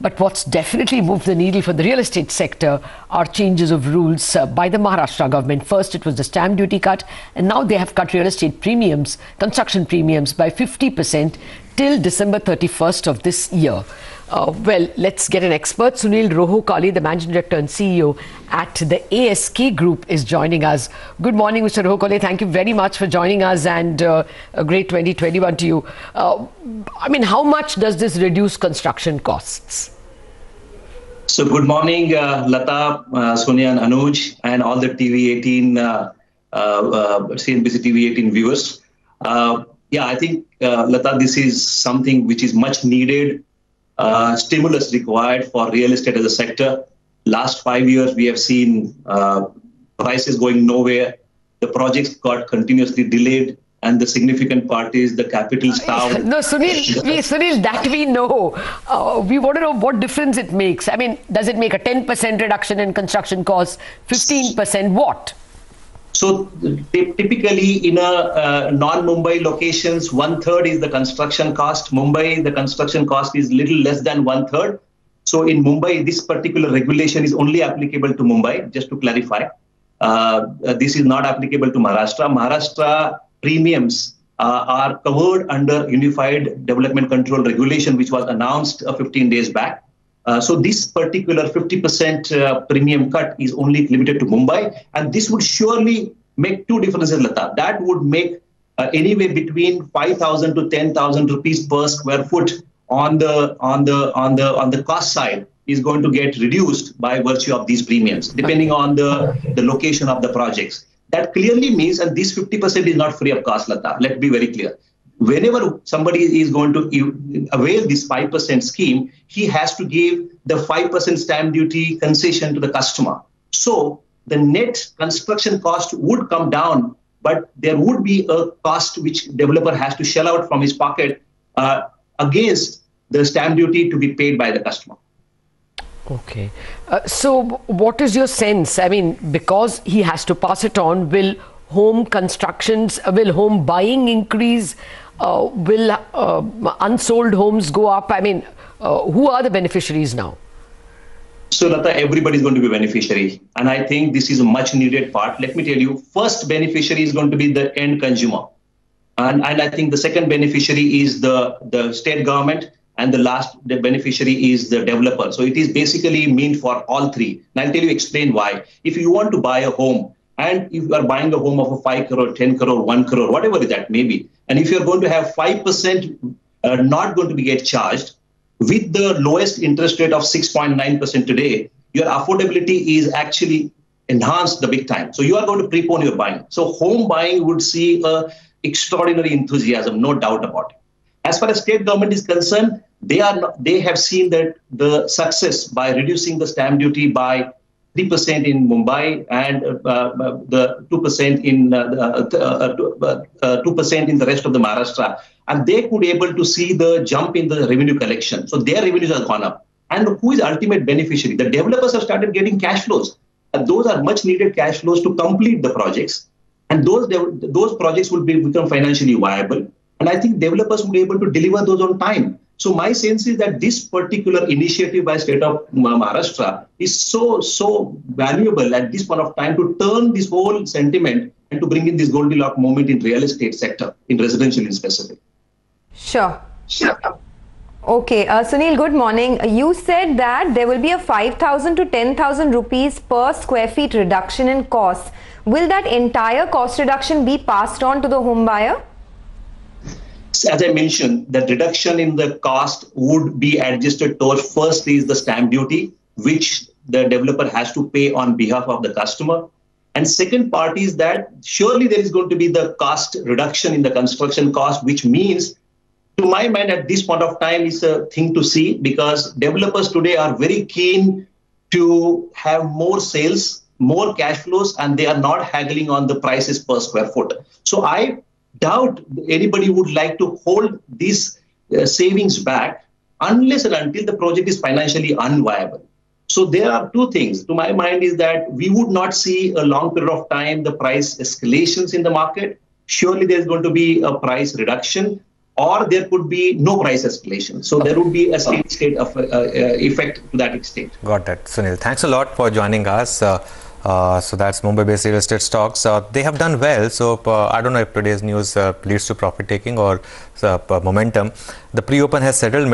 But what's definitely moved the needle for the real estate sector are changes of rules uh, by the Maharashtra government. First, it was the stamp duty cut, and now they have cut real estate premiums, construction premiums, by 50% till December 31st of this year. Uh, well, let's get an expert. Sunil Rohokale, the managing director and CEO at the ASK Group, is joining us. Good morning, Mr. Rohokale. Thank you very much for joining us and uh, a great 2021 to you. Uh, I mean, how much does this reduce construction costs? So, good morning, uh, Lata, uh, Sonia, and Anuj, and all the TV 18, uh, CNBC TV 18 viewers. yeah, I think, Lata, this is something which is much needed uh, stimulus required for real estate as a sector. Last five years, we have seen uh, prices going nowhere. The projects got continuously delayed, and the significant part is the capital starved. No, Sunil, we, Sunil, that we know. Uh, we want to know what difference it makes. I mean, does it make a 10% reduction in construction costs, 15%? What? So typically in a uh, non-Mumbai locations, one third is the construction cost. Mumbai, the construction cost is little less than one third. So in Mumbai, this particular regulation is only applicable to Mumbai, just to clarify. Uh, this is not applicable to Maharashtra. Maharashtra premiums uh, are covered under Unified Development Control Regulation, which was announced uh, 15 days back. Uh, so this particular 50% uh, premium cut is only limited to Mumbai, and this would surely make two differences, Lata. That would make uh, anywhere between 5,000 to 10,000 rupees per square foot on the on the on the on the cost side is going to get reduced by virtue of these premiums, depending on the the location of the projects. That clearly means, and this 50% is not free of cost, Lata. Let's be very clear whenever somebody is going to avail this 5% scheme, he has to give the 5% stamp duty concession to the customer. So the net construction cost would come down, but there would be a cost which developer has to shell out from his pocket uh, against the stamp duty to be paid by the customer. Okay. Uh, so, what is your sense? I mean, because he has to pass it on, will home constructions, will home buying increase? Uh, will uh, unsold homes go up? I mean, uh, who are the beneficiaries now? So, Lata, everybody is going to be beneficiary. And I think this is a much needed part. Let me tell you, first beneficiary is going to be the end consumer. And, and I think the second beneficiary is the, the state government. And the last the beneficiary is the developer. So it is basically meant for all three. And I'll tell you, explain why. If you want to buy a home, and if you are buying a home of a 5 crore, 10 crore, 1 crore, whatever that may be, and if you're going to have 5% uh, not going to be get charged with the lowest interest rate of 6.9% today, your affordability is actually enhanced the big time. So you are going to prepone your buying. So home buying would see a extraordinary enthusiasm, no doubt about it. As far as state government is concerned, they are they have seen that the success by reducing the stamp duty by 3% in Mumbai and uh, uh the 2% in uh, uh, 2% in the rest of the Maharashtra. And they could able to see the jump in the revenue collection. So their revenues have gone up. And who is ultimate beneficiary? The developers have started getting cash flows. And those are much needed cash flows to complete the projects. And those those projects will be, become financially viable. And I think developers will be able to deliver those on time. So my sense is that this particular initiative by state of Maharashtra is so so valuable at this point of time to turn this whole sentiment and to bring in this Goldilocks moment in real estate sector, in residential in specific. Sure. Sure. Okay, uh, Sunil, good morning. You said that there will be a 5,000 to 10,000 rupees per square feet reduction in cost. Will that entire cost reduction be passed on to the home buyer? As I mentioned, the reduction in the cost would be adjusted towards first is the stamp duty, which the developer has to pay on behalf of the customer. And second part is that surely there is going to be the cost reduction in the construction cost, which means, to my mind, at this point of time, is a thing to see because developers today are very keen to have more sales, more cash flows, and they are not haggling on the prices per square foot. So I doubt anybody would like to hold these uh, savings back unless and until the project is financially unviable. So there are two things. To my mind, is that we would not see a long period of time the price escalations in the market. Surely there's going to be a price reduction. or there could be no price escalation. So there would be a state state of uh, uh, effect to that extent. Got that, Sunil. Thanks a lot for joining us. Uh, so that's Mumbai-based real estate stocks. Uh, they have done well. So uh, I don't know if today's news uh, leads to profit taking or uh, momentum. The pre-open has settled.